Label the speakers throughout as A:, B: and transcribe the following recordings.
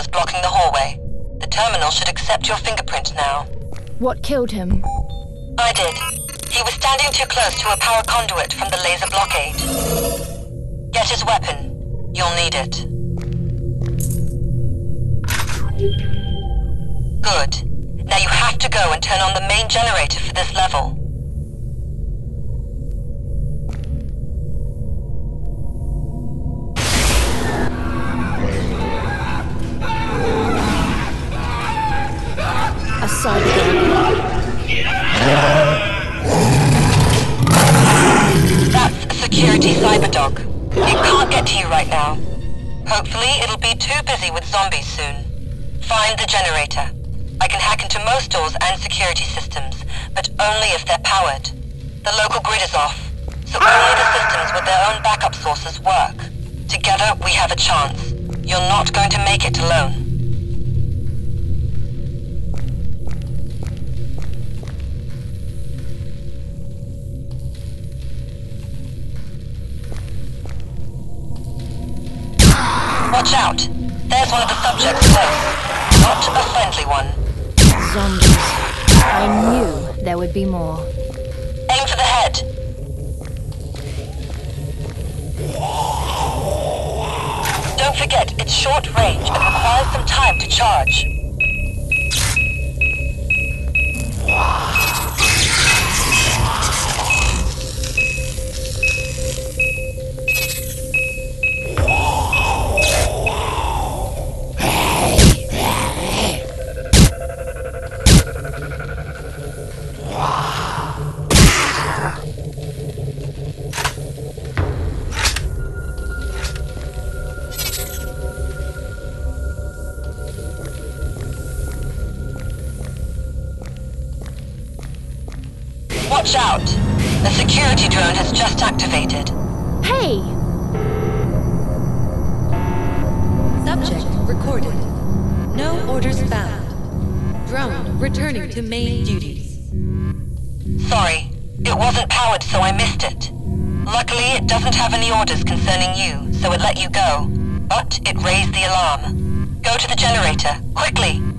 A: lasers blocking the hallway. The terminal should accept your fingerprint now.
B: What killed him?
A: I did. He was standing too close to a power conduit from the laser blockade. Get his weapon. You'll need it. Good. Now you have to go and turn on the main generator for this level.
B: A cyber
A: That's a security cyberdog. It can't get to you right now. Hopefully, it'll be too busy with zombies soon. Find the generator. I can hack into most doors and security systems, but only if they're powered. The local grid is off, so only the systems with their own backup sources work. Together, we have a chance. You're not going to make it alone. Watch out! There's one of the subjects close. Not a friendly one.
B: zombies. I knew there would be more.
A: Aim for the head. Don't forget, it's short range and requires some time to charge. Watch out! The security drone has just activated.
B: Hey!
C: Subject recorded. No orders found. Drone returning to main duties.
A: Sorry, it wasn't powered so I missed it. Luckily, it doesn't have any orders concerning you, so it let you go. But it raised the alarm. Go to the generator, quickly!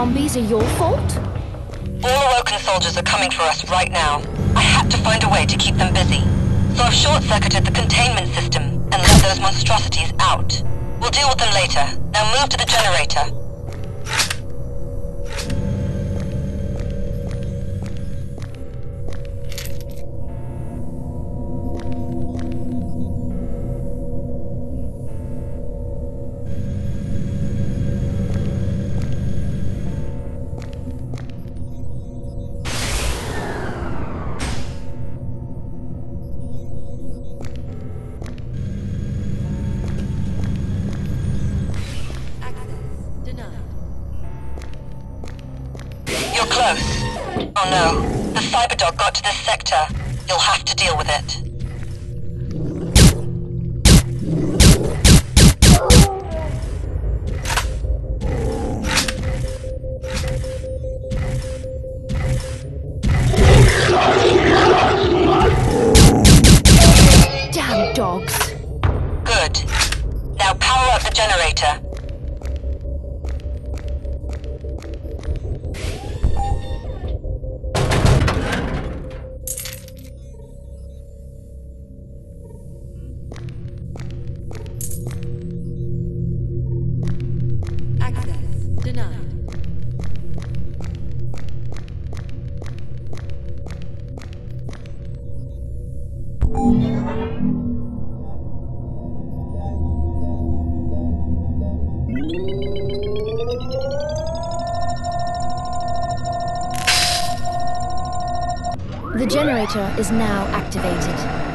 B: Zombies are your fault?
A: All awoken soldiers are coming for us right now. I had to find a way to keep them busy. So I've short-circuited the containment system and let those monstrosities out. We'll deal with them later. Now move to the generator. You're close. Oh no. The Cyberdog got to this sector. You'll have to deal with it.
B: The generator is now activated.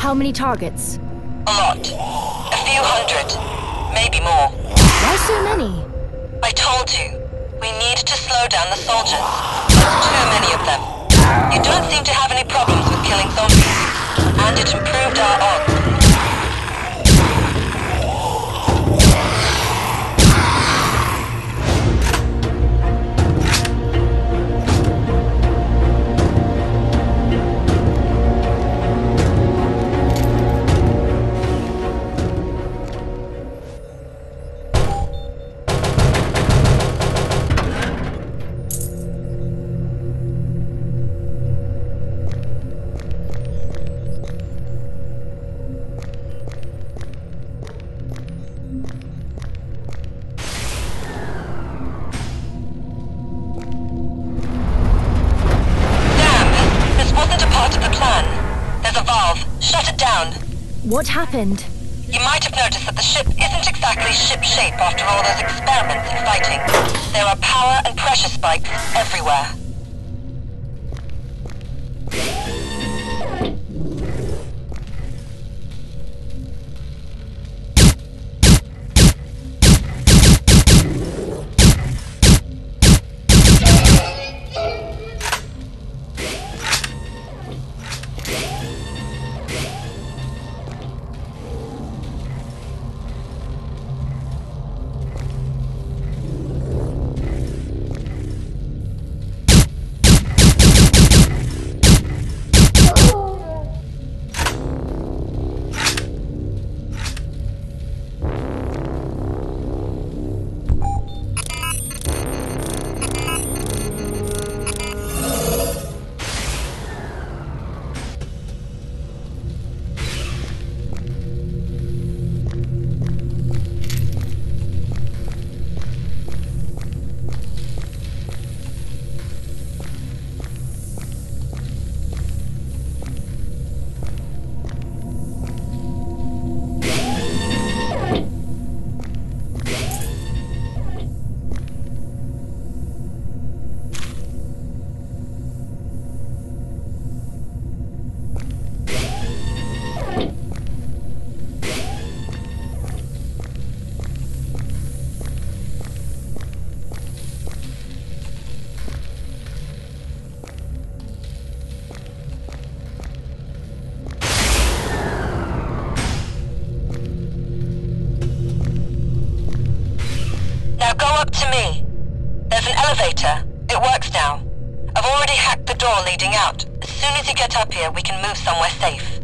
B: How many targets?
A: A lot. A few hundred. Maybe more.
B: Why so many?
A: I told you. We need to slow down the soldiers. There's too many of them. You don't seem to have any problems with killing zombies. And it improved our odds.
B: What happened?
A: You might have noticed that the ship isn't exactly ship-shape after all those experiments and fighting. There are power and pressure spikes everywhere. Elevator. It works now. I've already hacked the door leading out. As soon as you get up here, we can move somewhere safe.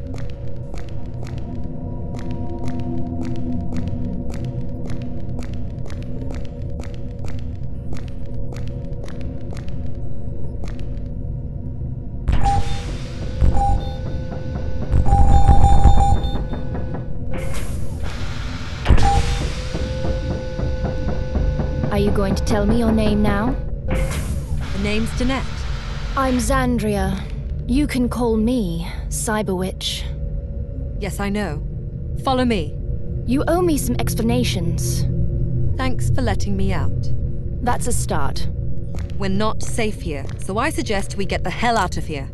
B: Going to tell me your name now?
C: The name's Danette.
B: I'm Xandria. You can call me Cyber Witch.
C: Yes, I know. Follow me.
B: You owe me some explanations.
C: Thanks for letting me out.
B: That's a start.
C: We're not safe here, so I suggest we get the hell out of here.